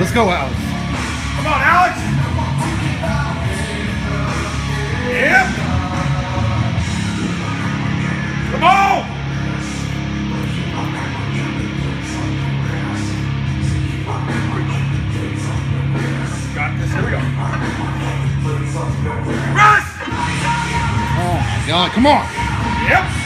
Let's go, Alex. Come on, Alex. Yep. Come on. Got this. Here we go. Russ. Oh my God, come on. Yep.